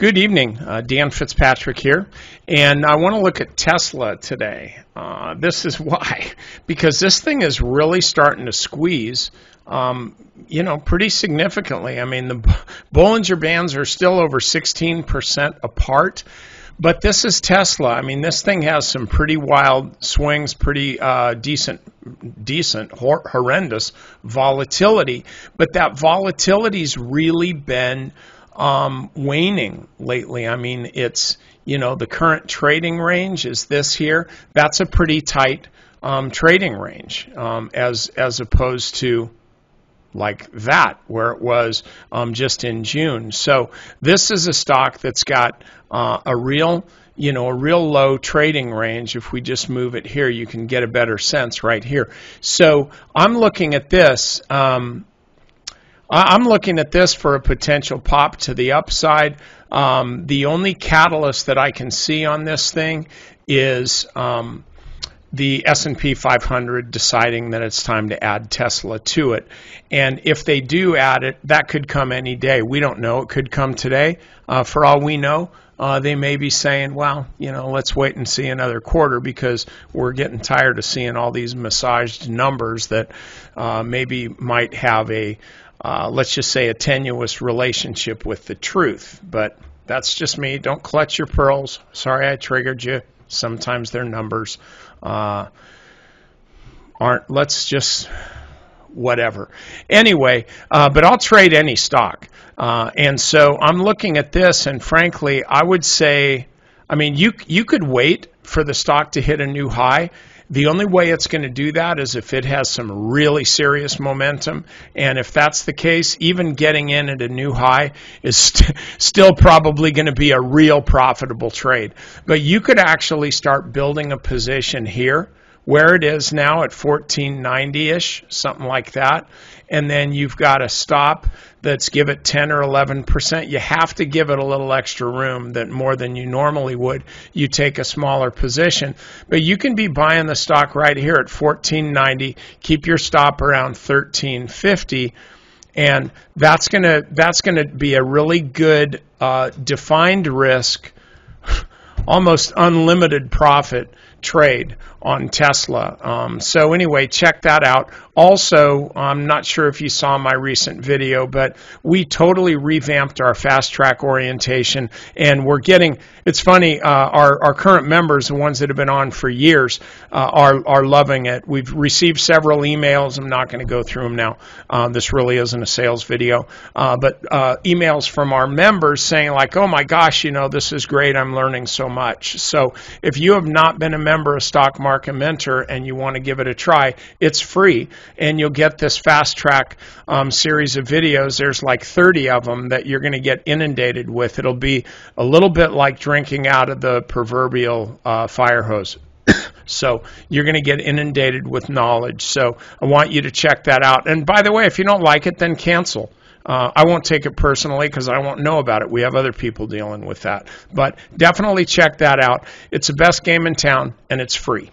Good evening, uh, Dan Fitzpatrick here, and I want to look at Tesla today. Uh, this is why, because this thing is really starting to squeeze, um, you know, pretty significantly. I mean, the Bollinger Bands are still over 16% apart. But this is Tesla. I mean, this thing has some pretty wild swings, pretty uh, decent, decent, hor- horrendous volatility. But that volatility's really been um, waning lately. I mean, it's you know the current trading range is this here. That's a pretty tight um, trading range um, as as opposed to like that where it was um, just in June. So this is a stock that's got uh, a real you know a real low trading range if we just move it here you can get a better sense right here so i'm looking at this um, I'm looking at this for a potential pop to the upside. Um, the only catalyst that I can see on this thing is um, the S&P 500 deciding that it's time to add Tesla to it. And if they do add it, that could come any day. We don't know. It could come today. Uh, for all we know, uh, they may be saying, well, you know, let's wait and see another quarter because we're getting tired of seeing all these massaged numbers that uh, maybe might have a uh, let's just say, a tenuous relationship with the truth. But that's just me. Don't clutch your pearls. Sorry I triggered you. Sometimes their numbers uh, aren't, let's just, whatever. Anyway, uh, but I'll trade any stock. Uh, and so I'm looking at this, and frankly, I would say, I mean, you, you could wait for the stock to hit a new high the only way it's going to do that is if it has some really serious momentum. And if that's the case, even getting in at a new high is st- still probably going to be a real profitable trade. But you could actually start building a position here where it is now at 1490-ish, something like that, and then you've got a stop that's give it 10 or 11%. You have to give it a little extra room that more than you normally would. You take a smaller position, but you can be buying the stock right here at 1490. Keep your stop around 1350 and that's going to that's going to be a really good uh, defined risk almost unlimited profit trade on Tesla. Um, so anyway, check that out. Also, I'm not sure if you saw my recent video, but we totally revamped our fast track orientation, and we're getting. It's funny. Uh, our our current members, the ones that have been on for years, uh, are are loving it. We've received several emails. I'm not going to go through them now. Uh, this really isn't a sales video, uh, but uh, emails from our members saying like, "Oh my gosh, you know this is great. I'm learning so much." So if you have not been a member of Stock Market Mentor and you want to give it a try, it's free and you'll get this fast track um, series of videos. There's like 30 of them that you're going to get inundated with. It'll be a little bit like drinking out of the proverbial uh, fire hose. So you're going to get inundated with knowledge. So I want you to check that out. And by the way, if you don't like it, then cancel. Uh, I won't take it personally because I won't know about it. We have other people dealing with that. But definitely check that out. It's the best game in town and it's free.